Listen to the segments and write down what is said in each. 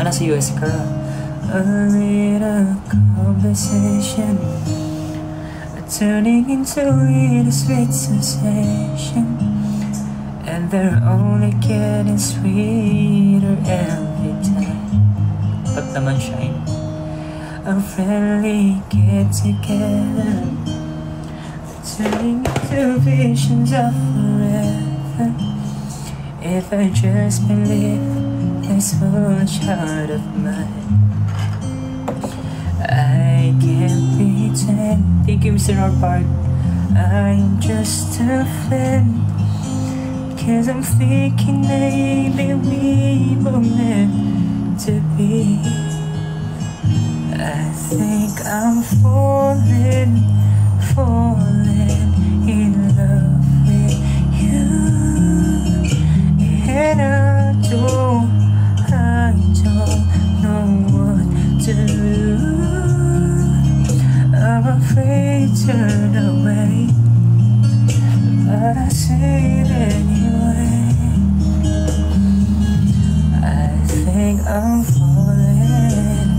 Ah, nasa US ka. A little conversation. Turning into a sweet sensation. And they're only getting sweeter every time. But naman shine? A friendly get together. Turning into visions of forever. If I just believe foolish heart of mine. I can't pretend. Thank you Mr. Norpark I'm just a friend. Cause I'm thinking maybe we were meant to be. I think I'm falling, falling afraid to turn away But I say it anyway I think I'm falling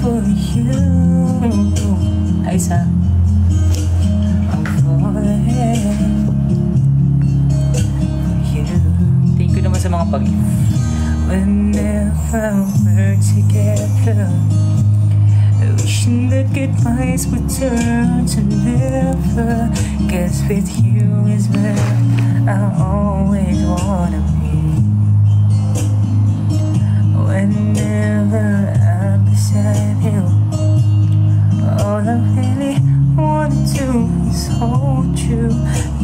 for you Hi, Sa. I'm falling for you. Thank you naman sa mga pag Whenever we're together Wishing the goodbyes would turn to never Guess with you is where I always wanna be. Whenever I'm beside you All I really want to do is hold you.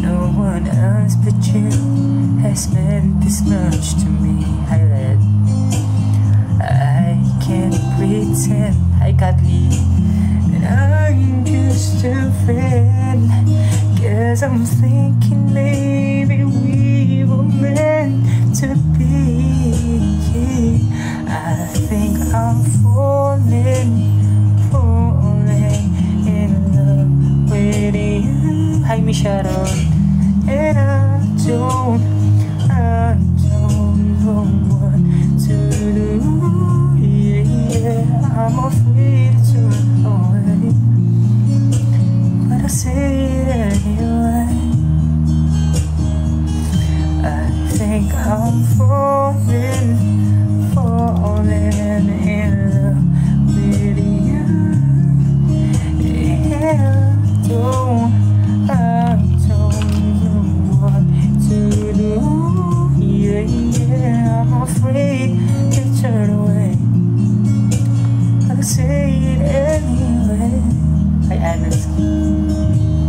No one else but you has meant this much to me. Red I can't pretend Hi Kathleen And I'm just a friend I'm thinking maybe we were meant to be. I think I'm falling, falling in love with you. Hi Miss Sharon And I don't, I'm falling, falling in love with you. Yeah, I don't, know what to do. Yeah, yeah, I'm afraid say it anyway. Hi, Anna.